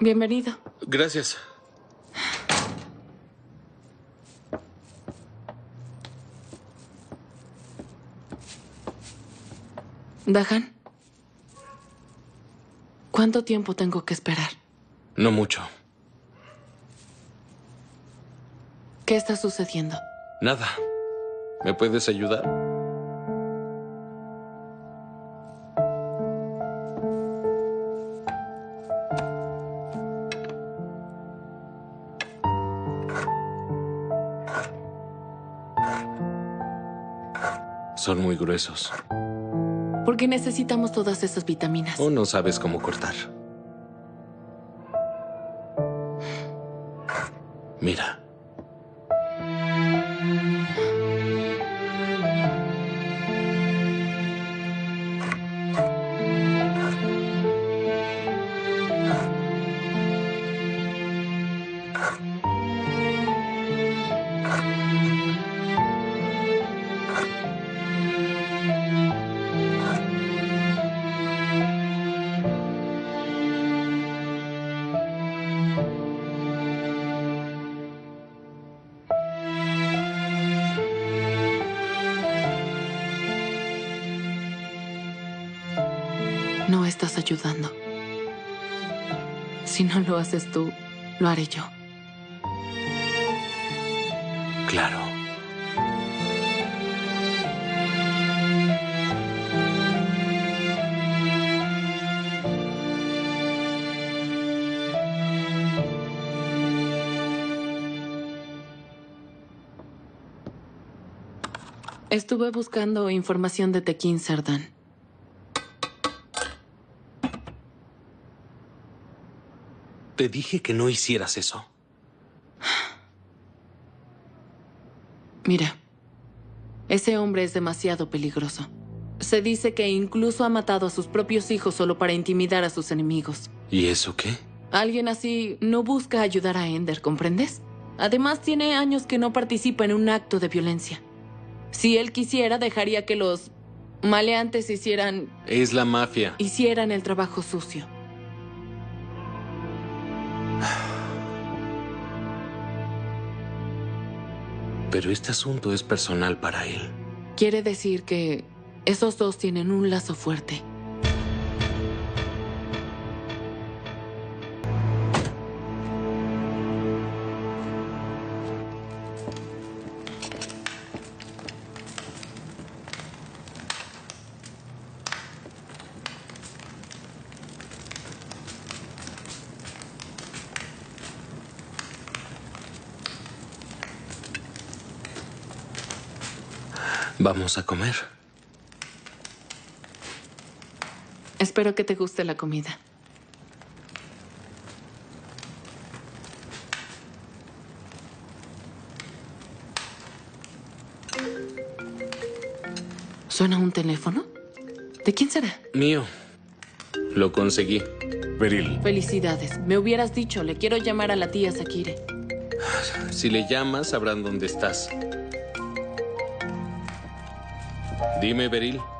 Bienvenido. Gracias. Dahan. ¿Cuánto tiempo tengo que esperar? No mucho. ¿Qué está sucediendo? Nada. ¿Me puedes ayudar? Son muy gruesos. ¿Por qué necesitamos todas esas vitaminas? O no sabes cómo cortar. Mira. No estás ayudando. Si no lo haces tú, lo haré yo. Claro. Estuve buscando información de Tekin Sardán. Te dije que no hicieras eso. Mira, ese hombre es demasiado peligroso. Se dice que incluso ha matado a sus propios hijos solo para intimidar a sus enemigos. ¿Y eso qué? Alguien así no busca ayudar a Ender, ¿comprendes? Además, tiene años que no participa en un acto de violencia. Si él quisiera, dejaría que los maleantes hicieran, Es la mafia. hicieran el trabajo sucio. Pero este asunto es personal para él. Quiere decir que esos dos tienen un lazo fuerte. Vamos a comer. Espero que te guste la comida. ¿Suena un teléfono? ¿De quién será? Mío. Lo conseguí. Beril, Felicidades. Me hubieras dicho, le quiero llamar a la tía Sakire. Si le llamas, sabrán dónde estás. Dime, Beril.